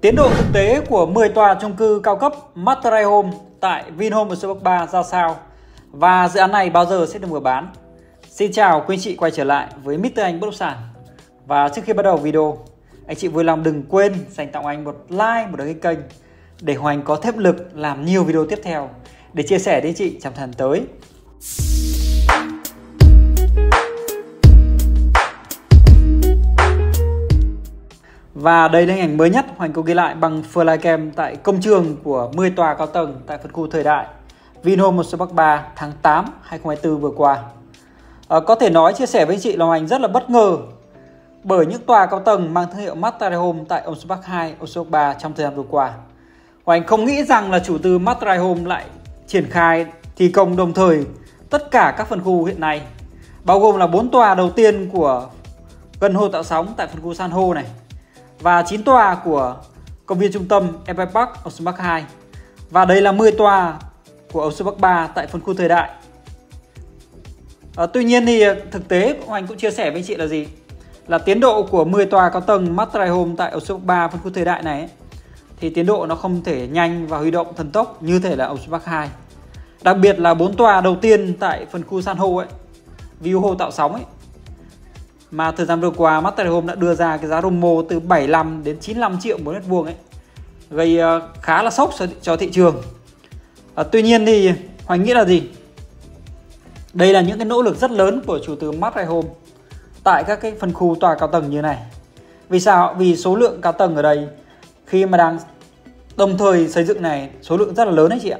Tiến độ thực tế của 10 tòa chung cư cao cấp Mastery Home tại Vinhome ở 3 ra sao? Và dự án này bao giờ sẽ được mở bán? Xin chào quý anh chị quay trở lại với Mr. Anh Bất động sản. Và trước khi bắt đầu video, anh chị vui lòng đừng quên dành tặng anh một like, một đăng ký kênh để Hoành có thêm lực làm nhiều video tiếp theo để chia sẻ đến chị trong thời gian tới. Và đây là hình ảnh mới nhất Hoành có ghi lại bằng flycam tại công trường của 10 tòa cao tầng tại phân khu thời đại Vinhome 1 Bắc 3 tháng 8 2024 vừa qua. À, có thể nói chia sẻ với anh chị là Hoành rất là bất ngờ bởi những tòa cao tầng mang thương hiệu Mastery Home tại ocean park 2, ocean park 3 trong thời gian vừa qua. Hoành không nghĩ rằng là chủ tư Mastery Home lại triển khai thi công đồng thời tất cả các phân khu hiện nay bao gồm là bốn tòa đầu tiên của gần hồ tạo sóng tại phân khu San Hô này và 9 tòa của công viên trung tâm Empire Park Ocean Park 2 và đây là 10 tòa của Ocean Park 3 tại phân khu thời đại. À, tuy nhiên thì ờ, thực tế của anh cũng chia sẻ với anh chị là gì? Là tiến độ của 10 tòa cao tầng Mastery Home tại Ocean Park 3 phân khu thời đại này ấy, thì tiến độ nó không thể nhanh và huy động thần tốc như thể là Ocean Park 2. Đặc biệt là 4 tòa đầu tiên tại phân khu san hô ấy, view hồ tạo sóng ấy mà thời gian vừa qua Master Home đã đưa ra cái giá Romo từ 75 đến 95 triệu một mét vuông ấy. Gây ờ, khá là sốc cho thị trường. À, tuy nhiên thì Hoành nghĩ là gì? Đây là những cái nỗ lực rất lớn của chủ tư Master Home tại các cái phân khu tòa cao tầng như này. Vì sao? Vì số lượng cao tầng ở đây khi mà đang đồng thời xây dựng này số lượng rất là lớn đấy chị ạ.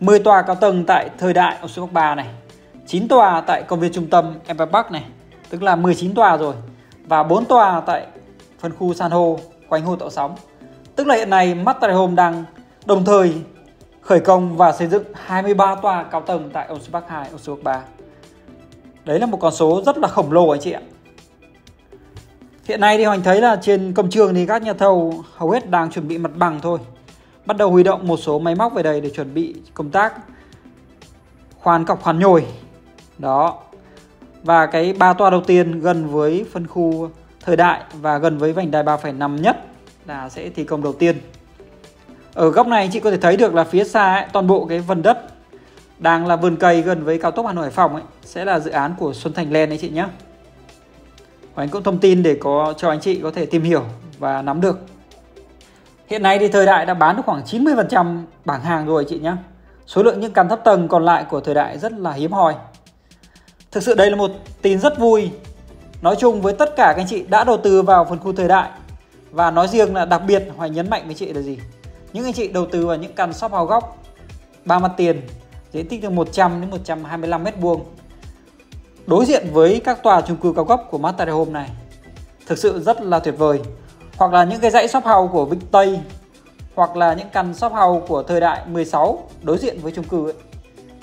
10 tòa cao tầng tại thời đại ở số 3 này 9 tòa tại công viên trung tâm Empire Park này tức là 19 tòa rồi và 4 tòa tại phân khu san hô quanh hồ tạo sóng. Tức là hiện nay Master Home đang đồng thời khởi công và xây dựng 23 tòa cao tầng tại Ocean Park 2, Ocean Park 3. Đấy là một con số rất là khổng lồ anh chị ạ. Hiện nay thì Hoành thấy là trên công trường thì các nhà thầu hầu hết đang chuẩn bị mặt bằng thôi. Bắt đầu huy động một số máy móc về đây để chuẩn bị công tác khoan cọc khoan nhồi. Đó, và cái ba toa đầu tiên gần với phân khu thời đại và gần với vành đai 3,5 nhất là sẽ thi công đầu tiên. Ở góc này chị có thể thấy được là phía xa ấy, toàn bộ cái phần đất đang là vườn cây gần với cao tốc Hà Nội Hải Phòng ấy sẽ là dự án của Xuân Thành Land đấy chị nhé. và Anh cũng thông tin để có cho anh chị có thể tìm hiểu và nắm được. Hiện nay thì thời đại đã bán được khoảng 90% bảng hàng rồi chị nhé. Số lượng những căn thấp tầng còn lại của thời đại rất là hiếm hoi. Thực sự đây là một tin rất vui. Nói chung với tất cả các anh chị đã đầu tư vào phân khu thời đại. Và nói riêng là đặc biệt Hoài nhấn mạnh với chị là gì? Những anh chị đầu tư vào những căn shop hào góc, ba mặt tiền, diện tích từ 100 đến 125 mét vuông. Đối diện với các tòa chung cư cao cấp của Master Home này, thực sự rất là tuyệt vời. Hoặc là những cái dãy shop house của Vịnh Tây, hoặc là những căn shop house của thời đại 16 đối diện với chung cư ấy.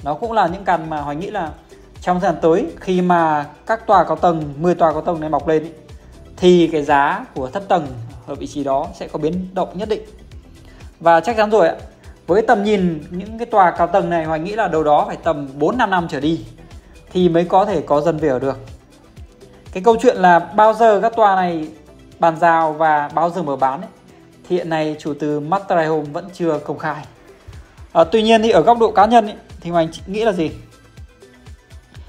nó cũng là những căn mà Hoài nghĩ là trong thời gian tới khi mà các tòa cao tầng 10 tòa cao tầng này mọc lên ý, thì cái giá của thấp tầng ở vị trí đó sẽ có biến động nhất định. Và chắc chắn rồi ạ với tầm nhìn những cái tòa cao tầng này Hoài nghĩ là đâu đó phải tầm 4 5 năm trở đi thì mới có thể có dân về ở được. Cái câu chuyện là bao giờ các tòa này bàn giao và bao giờ mở bán ấy, thì hiện nay chủ tư Mastery Home vẫn chưa công khai. À, tuy nhiên thì ở góc độ cá nhân ấy, thì Hoành nghĩ là gì?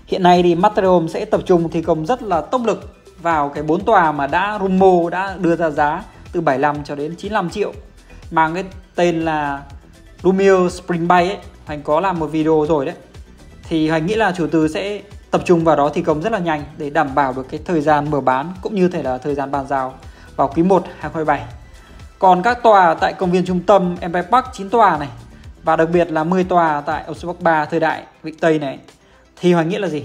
Hiện nay thì Materium sẽ tập trung thi công rất là tốc lực vào cái bốn tòa mà đã Rumo đã đưa ra giá từ 75 cho đến 95 triệu. Mang cái tên là Lumio Spring Bay ấy Hoành có làm một video rồi đấy. Thì Hoành nghĩ là chủ tư sẽ tập trung vào đó thi công rất là nhanh để đảm bảo được cái thời gian mở bán cũng như thể là thời gian bàn giao vào quý 1 2027 còn các tòa tại công viên trung tâm Empire Park 9 tòa này và đặc biệt là 10 tòa tại Ocean Park 3 thời đại Vịnh Tây này thì hoài nghĩa là gì?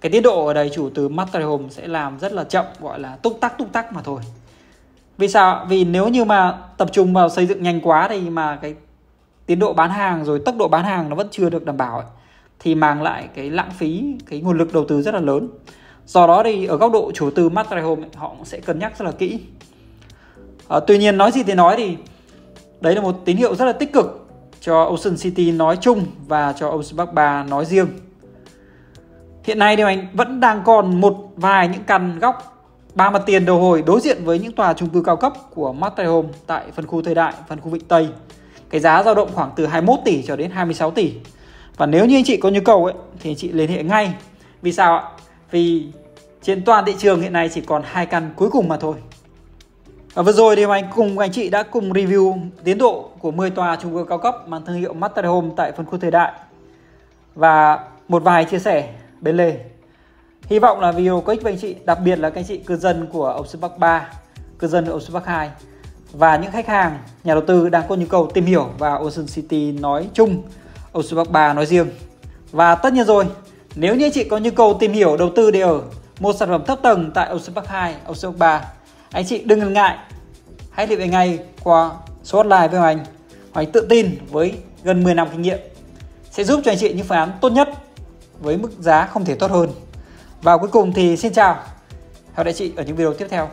Cái tiến độ ở đây chủ từ Master Home sẽ làm rất là chậm gọi là túc tắc túc tắc mà thôi. Vì sao vì nếu như mà tập trung vào xây dựng nhanh quá thì mà cái tiến độ bán hàng rồi tốc độ bán hàng nó vẫn chưa được đảm bảo ấy, thì mang lại cái lãng phí cái nguồn lực đầu tư rất là lớn. Do đó thì ở góc độ chủ từ Master Home ấy, họ cũng sẽ cân nhắc rất là kỹ. À, tuy nhiên nói gì thì nói thì đấy là một tín hiệu rất là tích cực cho Ocean City nói chung và cho Ocean Park 3 nói riêng. Hiện nay thì anh vẫn đang còn một vài những căn góc ba mặt tiền đầu hồi đối diện với những tòa chung cư cao cấp của Master Home tại phân khu Thời Đại, phân khu Vịnh Tây. Cái giá dao động khoảng từ 21 tỷ cho đến 26 tỷ. Và nếu như anh chị có nhu cầu ấy thì anh chị liên hệ ngay. Vì sao ạ? Vì trên toàn thị trường hiện nay chỉ còn hai căn cuối cùng mà thôi. Và vừa rồi thì anh cùng anh chị đã cùng review tiến độ của 10 tòa chung cư cao cấp mang thương hiệu Master Home tại phân khu Thời Đại. Và một vài chia sẻ bên lề Hy vọng là video có ích với anh chị, đặc biệt là các anh chị cư dân của Ocean Park 3, cư dân ở Ocean Park 2 và những khách hàng, nhà đầu tư đang có nhu cầu tìm hiểu và Ocean City nói chung, Ocean Park 3 nói riêng. Và tất nhiên rồi, nếu như anh chị có nhu cầu tìm hiểu đầu tư để ở một sản phẩm thấp tầng tại Ocean Park 2, Ocean Park 3, anh chị đừng ngần ngại, hãy liên hệ ngay qua số hotline với anh. Hoành tự tin với gần 10 năm kinh nghiệm sẽ giúp cho anh chị những phương án tốt nhất với mức giá không thể tốt hơn. Và cuối cùng thì xin chào. Hẹn gặp lại chị ở những video tiếp theo.